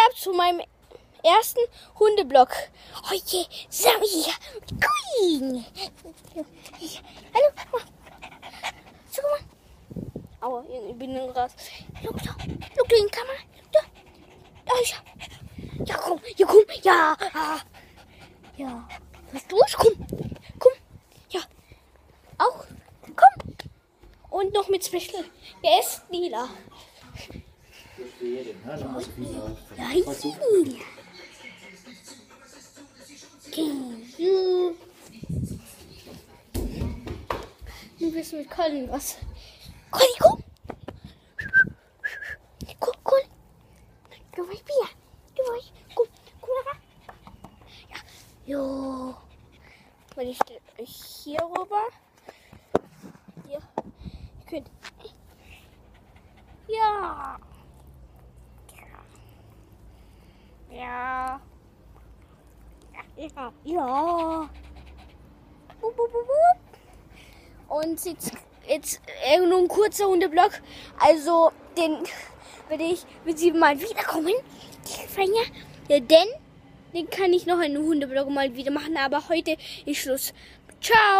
gehabt zu meinem ersten Hundeblock. Sind wir hier. Green. Hallo. So, mal. Aua, ich bin im Gras. Guck da. Guck da in die Kamera. Da. Da ist er. Ja, komm. Ja, komm. Ja. Ja. Was durch? Komm. Komm. Ja. Auch. Komm. Und noch mit Special. Der ist lila. Nun wissen mit Colin was. Colin, komm! Komm, komm! Du weißt Bier. Du weißt. Komm, komm. Ja. Jo. Weil ich stelle euch hier rüber. Hier. Ihr könnt. Ja. Ja. Ja. Ja. Bup, bup, bup. Und jetzt, jetzt nur ein kurzer Hundeblock. Also, den werde ich mit sie mal wiederkommen. Ja, denn den kann ich noch einen Hundeblock mal wieder machen. Aber heute ist Schluss. Ciao.